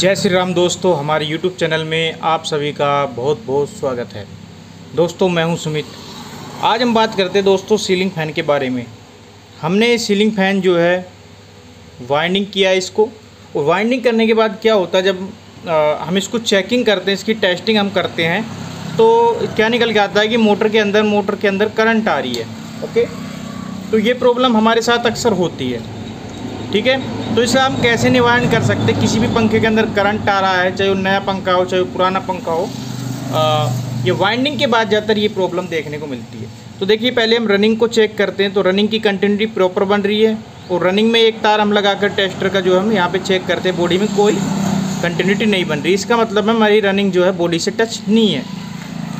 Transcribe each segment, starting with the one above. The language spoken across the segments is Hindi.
जय श्री राम दोस्तों हमारे YouTube चैनल में आप सभी का बहुत बहुत स्वागत है। दोस्तों मैं हूँ सुमित। आज हम बात करते हैं दोस्तों सीलिंग फ़ैन के बारे में। हमने सीलिंग फ़ैन जो है वाइंडिंग किया इसको। और वाइंडिंग करने के बाद क्या होता है जब आ, हम इसको चेकिंग करते हैं इसकी टेस्टिंग हम करते हैं तो क्या निकल के आता है कि मोटर के अंदर मोटर के अंदर करंट आ रही है ओके तो ये प्रॉब्लम हमारे साथ अक्सर होती है। ठीक है? तो इसे हम कैसे निवारण कर सकते किसी भी पंखे के अंदर करंट आ रहा है चाहे वो नया पंखा हो चाहे वो पुराना पंखा हो आ, ये वाइंडिंग के बाद ज़्यादातर ये प्रॉब्लम देखने को मिलती है। तो देखिए पहले हम रनिंग को चेक करते हैं। तो रनिंग की कंटिन्यूटी प्रॉपर बन रही है और रनिंग में एक तार हम लगाकर टेस्टर का जो हम यहाँ पे चेक करते हैं। बॉडी में कोई कंटिन्यूटी नहीं बन रही। इसका मतलब है हमारी रनिंग जो है बॉडी से टच नहीं है।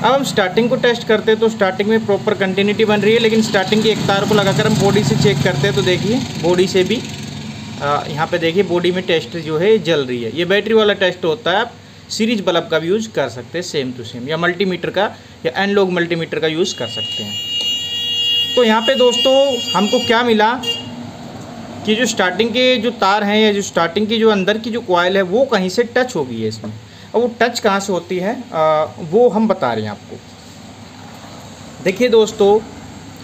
अब हम स्टार्टिंग को टेस्ट करते हैं। तो स्टार्टिंग में प्रॉपर कंटिन्यूटी बन रही है लेकिन स्टार्टिंग की एक तार को लगाकर हम बॉडी से चेक करते हैं। तो देखिए बॉडी से भी यहाँ पे देखिए बॉडी में टेस्ट जो है जल रही है। ये बैटरी वाला टेस्ट होता है आप सीरीज़ बल्ब का भी यूज़ कर सकते हैं सेम टू सेम या मल्टीमीटर का या एनलॉग मल्टीमीटर का यूज़ कर सकते हैं। तो यहाँ पे दोस्तों हमको क्या मिला? कि जो स्टार्टिंग के जो तार हैं या जो स्टार्टिंग की जो अंदर की जो कॉयल है वो कहीं से टच हो गई है इसमें। और वो टच कहाँ से होती है? आ, वो हम बता रहे हैं आपको। देखिए दोस्तों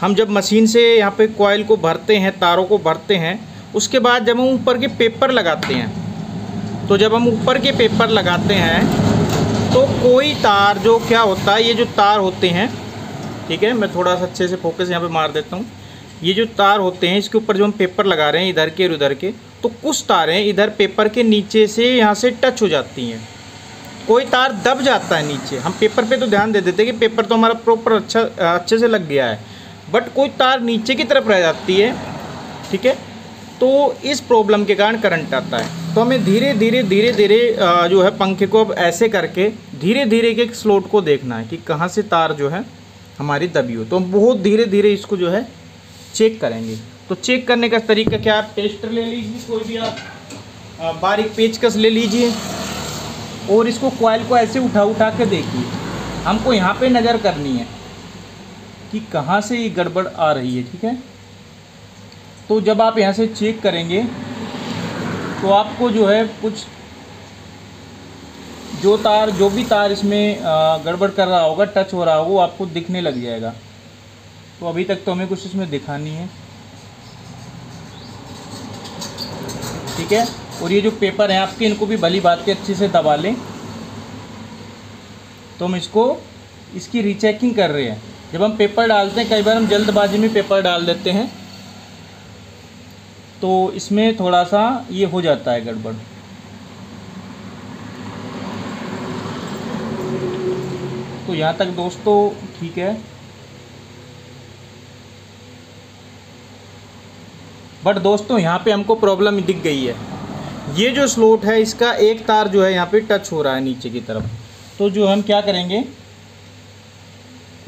हम जब मशीन से यहाँ पे कॉयल को भरते हैं तारों को भरते हैं उसके बाद जब हम ऊपर के पेपर लगाते हैं तो जब हम ऊपर के पेपर लगाते हैं तो कोई तार जो क्या होता है, ये जो तार होते हैं, ठीक है, मैं थोड़ा सा अच्छे से फोकस यहाँ पे मार देता हूँ, ये जो तार होते हैं, इसके ऊपर जो हम पेपर लगा रहे हैं, इधर के और उधर के तो कुछ तारें इधर पेपर के नीचे से यहाँ से टच हो जाती हैं। कोई तार दब जाता है नीचे, हम पेपर पे तो ध्यान दे देते हैं कि पेपर तो हमारा प्रॉपर अच्छा अच्छे से लग गया है बट कोई तार नीचे की तरफ़ रह जाती है, ठीक है तो इस प्रॉब्लम के कारण करंट आता है। तो हमें धीरे धीरे धीरे धीरे जो है पंखे को अब ऐसे करके धीरे धीरे एक स्लोट को देखना है कि कहाँ से तार जो है हमारी दबी हो तो हम बहुत धीरे धीरे इसको जो है चेक करेंगे। तो चेक करने का तरीका क्या आप टेस्टर ले लीजिए, कोई भी आप बारीक पेचकस ले लीजिए और इसको कॉयल को ऐसे उठा उठा के देखिए। हमको यहाँ पे नज़र करनी है कि कहाँ से ये गड़बड़ आ रही है, ठीक है? तो जब आप यहाँ से चेक करेंगे तो आपको जो है कुछ जो तार, जो भी तार इसमें गड़बड़ कर रहा होगा टच हो रहा होगा, वो आपको दिखने लग जाएगा। तो अभी तक तो हमें कुछ इसमें दिखा नहीं है। ठीक है? और ये जो पेपर हैं, आपके, इनको भी भली बात के अच्छे से दबा लें। तो हम इसको, इसकी रीचेकिंग कर रहे हैं। जब हम पेपर डालते हैं, कई बार हम जल्दबाजी में पेपर डाल देते हैं। तो इसमें थोड़ा सा ये हो जाता है गड़बड़। तो यहाँ तक दोस्तों, ठीक है। बट दोस्तों, यहाँ पे हमको प्रॉब्लम दिख गई है। ये जो स्लोट है, इसका एक तार जो है, यहाँ पे टच हो रहा है नीचे की तरफ़। तो जो हम क्या करेंगे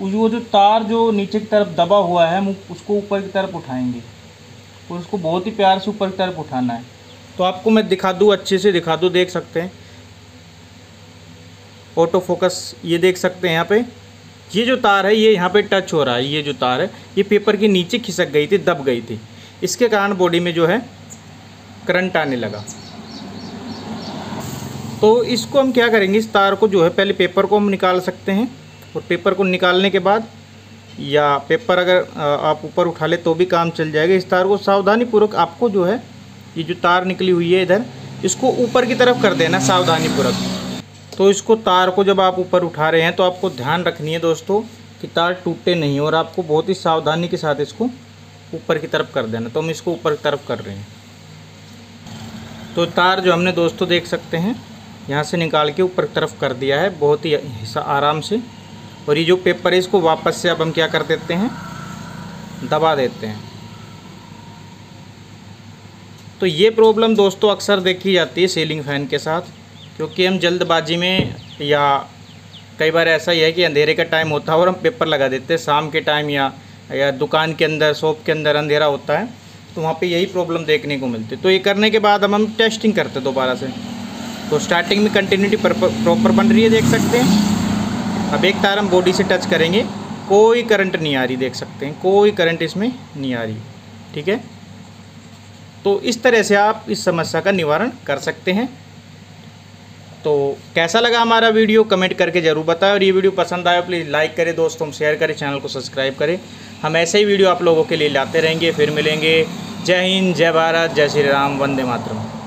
वो जो तार जो नीचे की तरफ़ दबा हुआ है, हम उसको ऊपर की तरफ़ उठाएँगे। और उसको बहुत ही प्यार से ऊपर की तरफ़ उठाना है। तो आपको मैं दिखा दूँ, अच्छे से दिखा दूँ, देख सकते हैं। ऑटो फोकस ये देख सकते हैं यहाँ पे। ये जो तार है, ये यहाँ पे टच हो रहा है, ये जो तार है, ये पेपर के नीचे खिसक गई थी, दब गई थी। इसके कारण बॉडी में जो है करंट आने लगा। तो इसको हम क्या करेंगे? इस तार को जो है, पहले पेपर को हम निकाल सकते हैं। और पेपर को निकालने के बाद या पेपर अगर आप ऊपर उठा ले तो भी काम चल जाएगा। इस तार को सावधानी पूर्वक आपको जो है, ये जो तार निकली हुई है इधर, इसको ऊपर की तरफ़ कर देना सावधानी पूर्वक तो इसको तार को जब आप ऊपर उठा रहे हैं तो आपको ध्यान रखनी है दोस्तों कि तार टूटे नहीं और आपको बहुत ही सावधानी के साथ इसको ऊपर की तरफ़ कर देना। तो हम इसको ऊपर की तरफ़ कर रहे हैं। तो तार जो हमने दोस्तों देख सकते हैं, यहाँ से निकाल के ऊपर की तरफ़ कर दिया है, बहुत ही आराम से। और ये जो पेपर है, इसको वापस से अब हम क्या कर देते हैं? दबा देते हैं। तो ये प्रॉब्लम दोस्तों अक्सर देखी जाती है सीलिंग फ़ैन के साथ, क्योंकि हम जल्दबाजी में या कई बार ऐसा ही है कि अंधेरे का टाइम होता है और हम पेपर लगा देते हैं, शाम के टाइम या या दुकान के अंदर शॉप के अंदर अंधेरा होता है तो वहाँ पे यही प्रॉब्लम देखने को मिलती है। तो ये करने के बाद हम हम टेस्टिंग करते दोबारा से। तो स्टार्टिंग में कंटिन्यूटी प्रॉपर बन रही है, देख सकते हैं। अब एक तार हम बॉडी से टच करेंगे। कोई करंट नहीं आ रही, देख सकते हैं। कोई करंट इसमें नहीं आ रही। ठीक है? तो इस तरह से आप इस समस्या का निवारण कर सकते हैं। तो कैसा लगा हमारा वीडियो? कमेंट करके ज़रूर बताएँ। और ये वीडियो पसंद आया प्लीज़ लाइक करें, दोस्तों शेयर करें चैनल को सब्सक्राइब करें। हम ऐसे ही वीडियो आप लोगों के लिए लाते रहेंगे। फिर मिलेंगे। जय हिंद, जय भारत, जय श्री राम, वंदे मातरम।